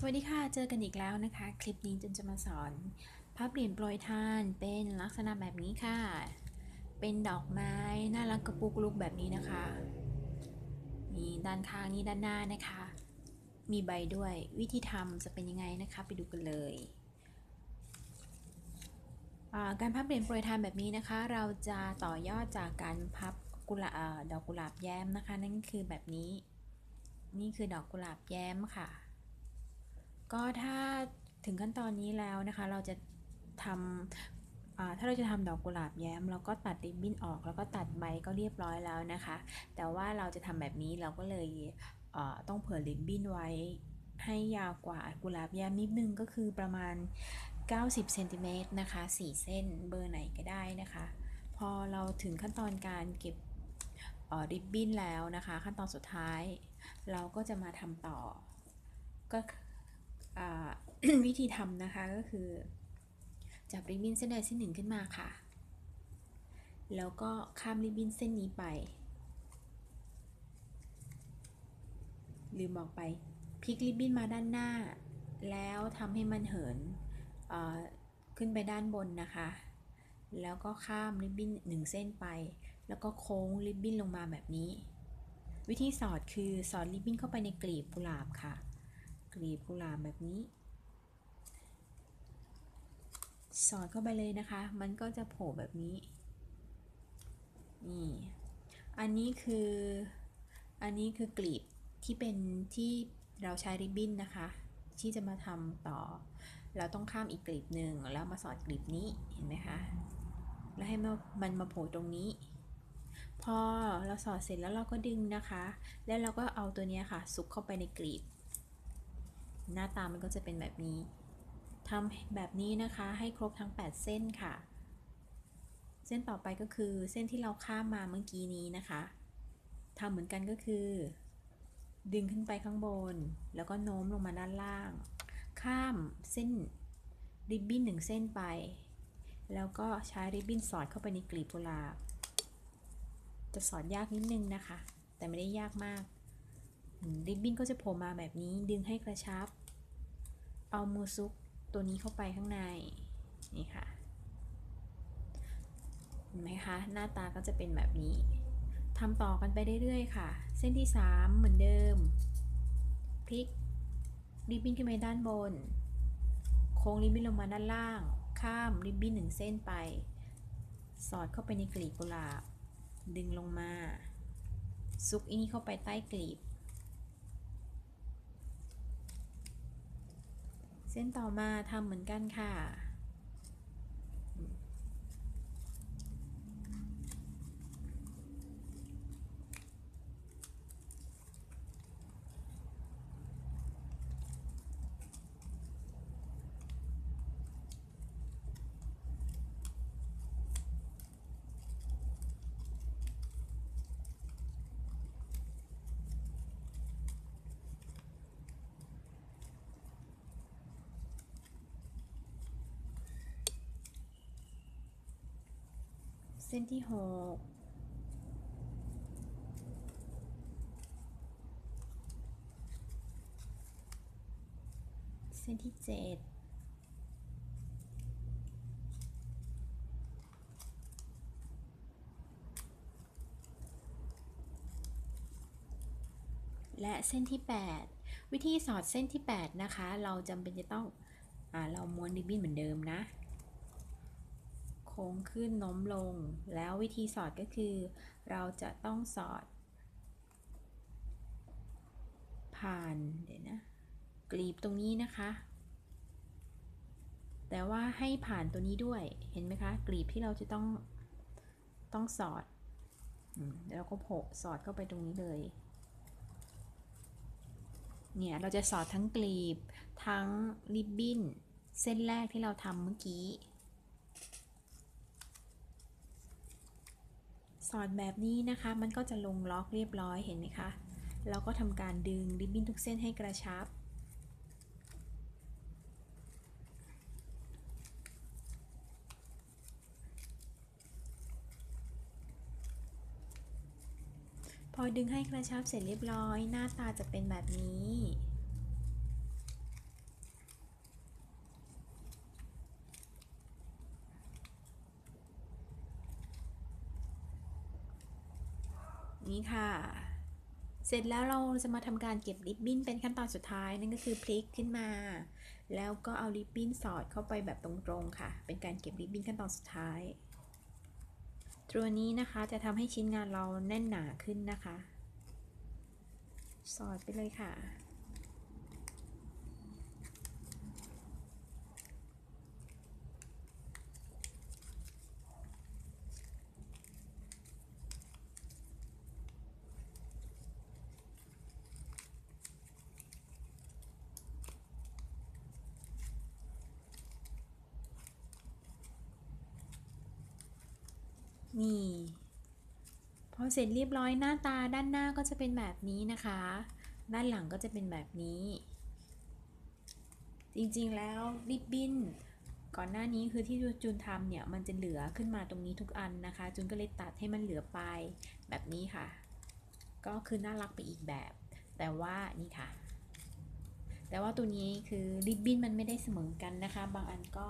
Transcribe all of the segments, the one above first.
สวัสดีค่ะ เจอกันอีกแล้วนะคะ คลิปนี้จนจะมาสอนพับเหรียญโปรยทานเป็นลักษณะแบบนี้ค่ะ เป็นดอกไม้น่ารักกระปุกลุกแบบนี้นะคะ มีด้านข้างนี้ด้านหน้านะคะ มีใบด้วยวิธีทำจะเป็นยังไงนะคะ ไปดูกันเลยการพับเหรียญโปรยทานแบบนี้นะคะ เราจะต่อยอดจากการพับกุหลาบดอกกุหลาบแย้มนะคะ นั่นคือแบบนี้ นี่คือดอกกุหลาบแย้มค่ะ ก็ถ้าถึงขั้นตอนนี้แล้วนะคะ เราจะทำถ้าเราจะทำดอกกุหลาบแย้มเราก็ตัดริบบิ้นออก แล้วก็ตัดใบก็เรียบร้อยแล้วนะคะ แต่ว่าเราจะทำแบบนี้เราก็เลยเต้องเผื่อริบบิ้นไว้ให้ยาวกว่ากุหลาบแย้มนิดนึงก็คือประมาณ 90เซนติเมตรนะคะ4เส้นเบอร์ไหนก็ได้นะคะ พอเราถึงขั้นตอนการเก็บริบบิ้นแล้วนะคะ ขั้นตอนสุดท้าย เราก็จะมาทำต่อ ก็ วิธีทำนะคะก็คือ จับริบบิ้นเส้นใดเส้นหนึ่งขึ้นมาค่ะ แล้วก็ข้ามริบบิ้นเส้นนี้ไป ลืมบอกไปพลิกริบบิ้นมาด้านหน้า แล้วทำให้มันเหินขึ้นไปด้านบนนะคะ แล้วก็ข้ามริบบิ้นหนึ่งเส้นไป แล้วก็โค้งริบบิ้นลงมาแบบนี้ วิธีสอดคือสอดริบบิ้นเข้าไปในกลีบกุหลาบค่ะ กลีบกุหลาบแบบนี้ สอดเข้าไปเลยนะคะ มันก็จะโผล่แบบนี้ นี่ อันนี้คือ อันนี้คือกลีบที่เป็นที่เราใช้ริบบิ้นนะคะ ที่จะมาทำต่อ เราต้องข้ามอีกกลีบหนึ่งแล้วมาสอดกลีบนี้ เห็นไหมคะ แล้วให้มันมาโผล่ตรงนี้ พอเราสอดเสร็จแล้วเราก็ดึงนะคะ แล้วเราก็เอาตัวนี้ค่ะ ซุกเข้าไปในกลีบ หน้าตามันก็จะเป็นแบบนี้ ทำแบบนี้นะคะให้ครบทั้ง 8 เส้นค่ะ เส้นต่อไปก็คือเส้นที่เราข้ามมาเมื่อกี้นี้นะคะทำเหมือนกันก็คือ ดึงขึ้นไปข้างบน แล้วก็โน้มลงมาด้านล่าง ข้ามเส้นริบบิ้นหนึ่งเส้นไป แล้วก็ใช้ริบบิ้นสอดเข้าไปในกลีบกุหลาบ จะสอดยากนิดนึงนะคะ แต่ไม่ได้ยากมาก ริบบิ้นก็จะโผล่มาแบบนี้ดึงให้กระชับ เอามือซุก ตัวนี้เข้าไปข้างในนี่ค่ะเห็นไหมคะหน้าตาก็จะเป็นแบบนี้ทำต่อกันไปเรื่อยๆค่ะ เส้นที่ 3 เหมือนเดิมพลิกริบบิ้นขึ้นไปด้านบน โค้งริบบิ้นลงมาด้านล่าง ข้ามริบบิ้นหนึ่งเส้นไป สอดเข้าไปในกลีบกุหลาบ ดึงลงมา ซุกอีนี้เข้าไปใต้กลีบ เส้นต่อมาทำเหมือนกันค่ะ เส้นที่หกเส้นที่เจ็ดและเส้นที่ 8 วิธีสอดเส้นที่ 8 นะคะ เราจำเป็นจะต้องอเราม้วนริบบิ้นเหมือนเดิมนะ ค้งขึ้นโน้มลง แล้ววิธีสอดก็คือ เราจะต้องสอด ผ่านเดี๋ยวนะกลีบตรงนี้นะคะ แต่ว่าให้ผ่านตัวนี้ด้วยเห็นไหมคะ กลีบที่เราจะต้องต้องสอดแล้วก็โผล่สอดเข้าไปตรงนี้เลยเนี่ยเราจะสอดทั้งกลีบทั้งริบบิ้น เส้นแรกที่เราทำเมื่อกี้ สอดแบบนี้นะคะมันก็จะลงล็อกเรียบร้อยเห็นไหมคะเราก็ทำการดึงริบบิ้นทุกเส้นให้กระชับ พอดึงให้กระชับเสร็จเรียบร้อย หน้าตาจะเป็นแบบนี้ นี้ค่ะ เสร็จแล้วเราจะมาทำการเก็บริบบิ้นเป็นขั้นตอนสุดท้ายนั่นก็คือพลิกขึ้นมา แล้วก็เอาริบบิ้นสอดเข้าไปแบบตรงๆค่ะ เป็นการเก็บริบบิ้นขั้นตอนสุดท้าย ตัวนี้นะคะจะทำให้ชิ้นงานเราแน่นหนาขึ้นนะคะ สอดไปเลยค่ะ นี่ พอเสร็จเรียบร้อยหน้าตาด้านหน้าก็จะเป็นแบบนี้นะคะ ด้านหลังก็จะเป็นแบบนี้ จริงๆแล้วริบบิ้นก่อนหน้านี้คือที่จูนทำเนี่ยมันจะเหลือขึ้นมาตรงนี้ทุกอันนะคะ จูนก็เลยตัดให้มันเหลือไปแบบนี้ค่ะ ก็คือน่ารักไปอีกแบบ แต่ว่านี่ค่ะ แต่ว่าตัวนี้คือริบบิ้นมันไม่ได้เสมอกันนะคะ บางอันก็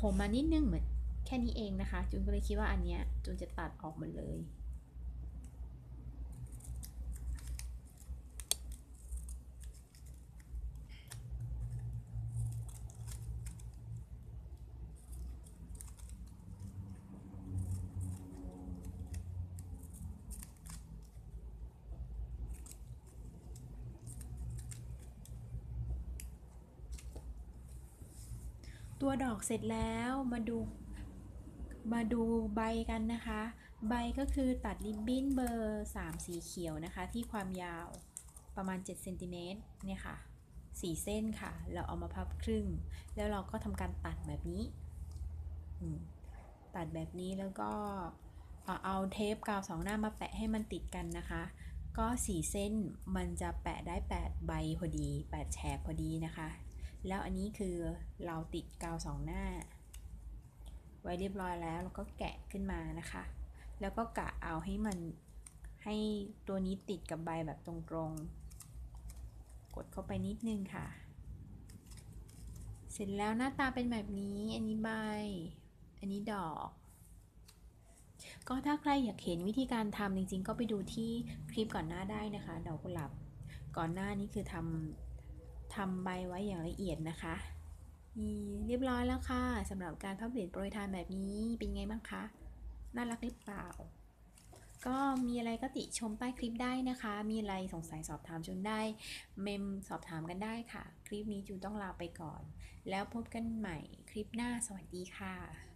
ผมมานิดนึงเหมือน แค่นี้เองนะคะจูนก็เลยคิดว่าอันเนี้ยจูนจะตัดออกหมดเลย ตัวดอกเสร็จแล้วมาดู มาดูใบกันนะคะ ใบก็คือตัดริบบิ้นเบอร์ 3 สีเขียวนะคะ ที่ความยาวประมาณ7เซนติเมตรเนี่ยค่ะ4เส้นค่ะ เราเอามาพับครึ่ง แล้วเราก็ทำการตัดแบบนี้ ตัดแบบนี้แล้วก็เอาเอาเทปกาวสองหน้ามาแปะให้มันติดกันนะคะ ก็4เส้นมันจะแปะได้ 8 ใบพอดี 8 แฉกพอดีนะคะ แล้วอันนี้คือเราติดกาวสองหน้า ไว้เรียบร้อยแล้ว แล้วก็แกะขึ้นมานะคะ แล้วก็กะเอาให้มันให้ตัวนี้ติดกับใบแบบตรงๆ กดเข้าไปนิดนึงค่ะ เสร็จแล้วหน้าตาเป็นแบบนี้ อันนี้ใบ อันนี้ดอก ก็ถ้าใครอยากเห็นวิธีการทำจริงๆ ก็ไปดูที่คลิปก่อนหน้าได้นะคะ ดอกกุหลาบก่อนหน้านี้คือทำทำใบไว้อย่างละเอียดนะคะ เรียบร้อยแล้วค่ะสำหรับการพับเหรียญโปรยทานแบบนี้เป็นไงบ้างคะน่ารักหรือเปล่า ก็มีอะไรก็ติชมใต้คลิปได้นะคะ มีอะไรสงสัยสอบถามจูนได้ เมมสอบถามกันได้ค่ะ คลิปนี้จูนต้องลาไปก่อน แล้วพบกันใหม่คลิปหน้าสวัสดีค่ะ